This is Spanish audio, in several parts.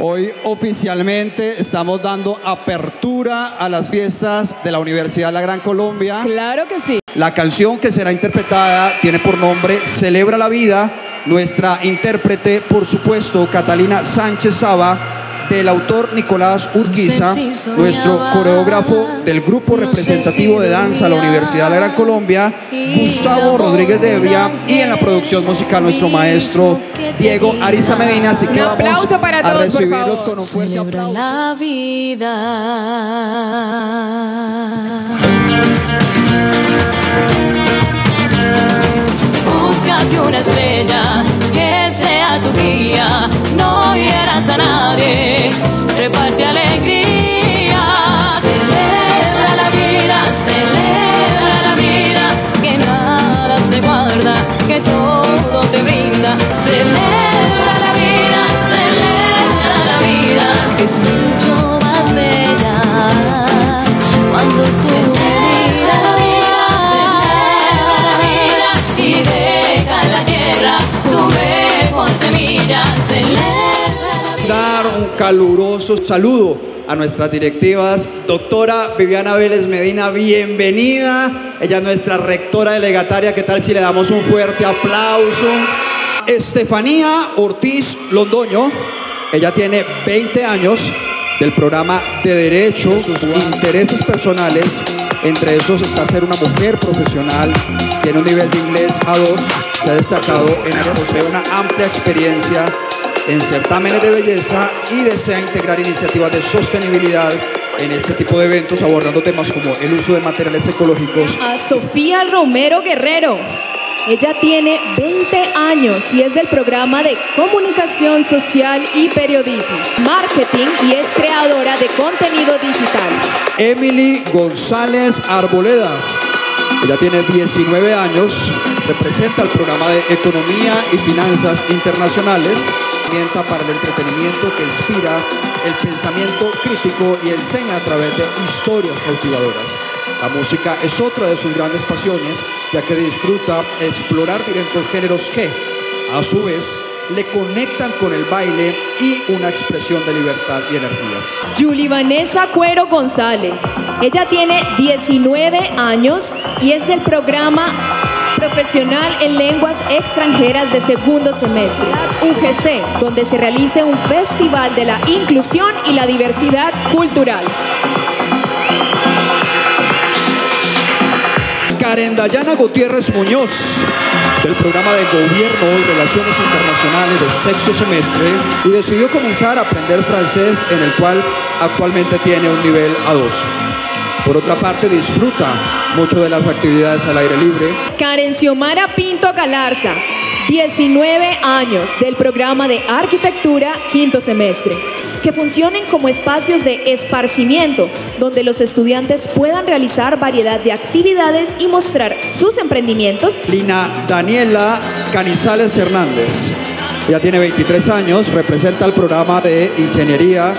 Hoy oficialmente estamos dando apertura a las fiestas de la Universidad de la Gran Colombia. Claro que sí. La canción que será interpretada tiene por nombre Celebra la Vida. Nuestra intérprete, por supuesto, Catalina Sánchez Saba, del autor Nicolás Urquiza, nuestro coreógrafo del grupo representativo de danza de la Universidad de la Gran Colombia, Gustavo Rodríguez Devia, y en la producción musical nuestro maestro Diego Ariza Medina. Así que vamos a recibirlos con un fuerte aplauso. la vida. Búscate una estrella que sea caluroso saludo a nuestras directivas. Doctora Viviana Vélez Medina, bienvenida. Ella es nuestra rectora delegataria. ¿Qué tal si le damos un fuerte aplauso? Estefanía Ortiz Londoño. Ella tiene 20 años del programa de Derecho, sus intereses personales. Entre esos está ser una mujer profesional, tiene un nivel de inglés A2, se ha destacado en área, posee una amplia experiencia en certámenes de belleza y desea integrar iniciativas de sostenibilidad en este tipo de eventos abordando temas como el uso de materiales ecológicos. A Sofía Romero Guerrero. Ella tiene 20 años y es del programa de comunicación social y periodismo, marketing y es creadora de contenido digital. Emily González Arboleda. Ella tiene 19 años, representa el programa de Economía y Finanzas Internacionales, herramienta para el entretenimiento que inspira el pensamiento crítico y enseña a través de historias cautivadoras. La música es otra de sus grandes pasiones, ya que disfruta explorar diferentes géneros que, a su vez, le conectan con el baile y una expresión de libertad y energía. Julie Vanessa Cuero González. Ella tiene 19 años y es del programa profesional en lenguas extranjeras de segundo semestre, UGC, donde se realiza un festival de la inclusión y la diversidad cultural. Karen Dayana Gutiérrez Muñoz, del programa de Gobierno y Relaciones Internacionales de sexto semestre, y decidió comenzar a aprender francés, en el cual actualmente tiene un nivel A2. Por otra parte, disfruta mucho de las actividades al aire libre. Karen Xiomara Pinto Galarza, 19 años del programa de arquitectura quinto semestre, que funcionen como espacios de esparcimiento donde los estudiantes puedan realizar variedad de actividades y mostrar sus emprendimientos. Lina Daniela Canizales Hernández. Ella tiene 23 años, representa el programa de Ingeniería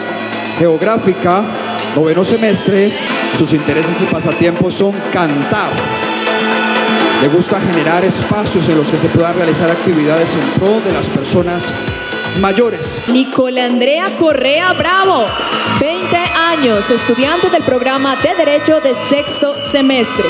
Geográfica, noveno semestre. Sus intereses y pasatiempos son cantar. Le gusta generar espacios en los que se puedan realizar actividades en pro de las personas mayores. Nicola Andrea Correa Bravo, 20 años, estudiante del programa de Derecho de sexto semestre.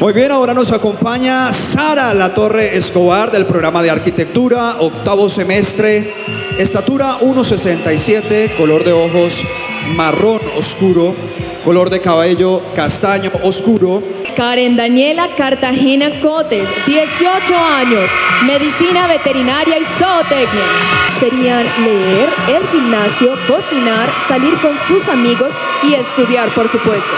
Muy bien, ahora nos acompaña Sara La Torre Escobar del programa de arquitectura, octavo semestre, estatura 1,67, color de ojos marrón oscuro, color de cabello castaño oscuro. Karen Daniela Cartagena Cotes, 18 años, medicina veterinaria y zootecnia. Serían leer, el gimnasio, cocinar, salir con sus amigos y estudiar, por supuesto.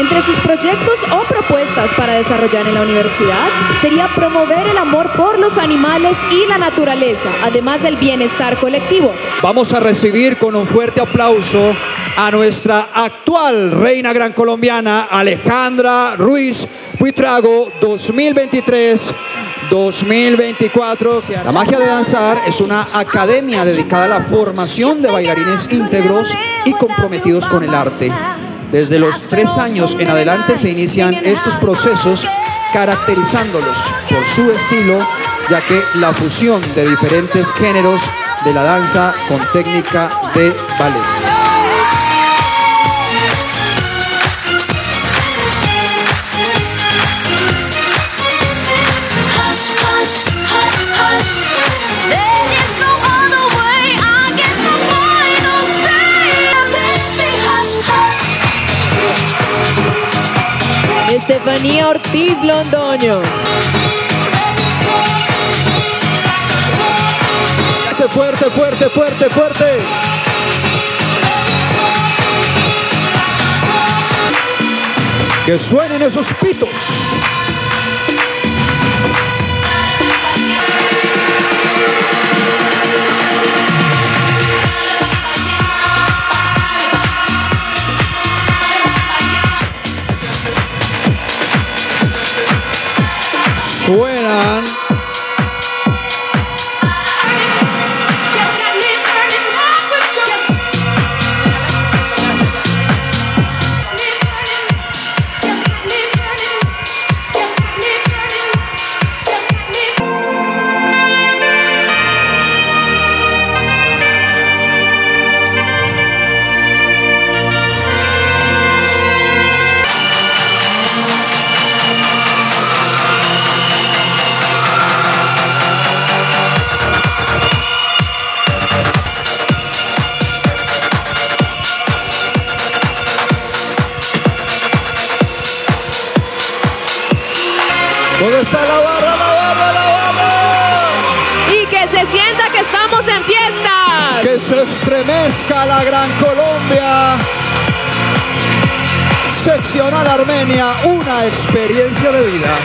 Entre sus proyectos o propuestas para desarrollar en la universidad sería promover el amor por los animales y la naturaleza, además del bienestar colectivo. Vamos a recibir con un fuerte aplauso a nuestra actual reina gran colombiana, Alejandra Ruiz Buitrago 2023. 2024. La magia de danzar es una academia dedicada a la formación de bailarines íntegros y comprometidos con el arte. Desde los tres años en adelante se inician estos procesos caracterizándolos por su estilo, ya que la fusión de diferentes géneros de la danza con técnica de ballet. Estefanía Ortiz Londoño. Fuerte, fuerte, fuerte, fuerte. Que suenen esos pitos. Suenan. Que estamos en fiestas. Que se estremezca la Gran Colombia. Seccional Armenia, una experiencia de vida.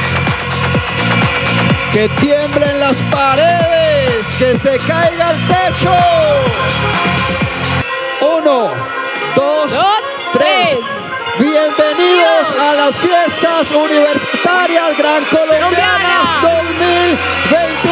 Que tiemblen las paredes, que se caiga el techo. Uno, dos, Dos, tres. tres. Bienvenidos a las fiestas universitarias Gran Colombianas 2024.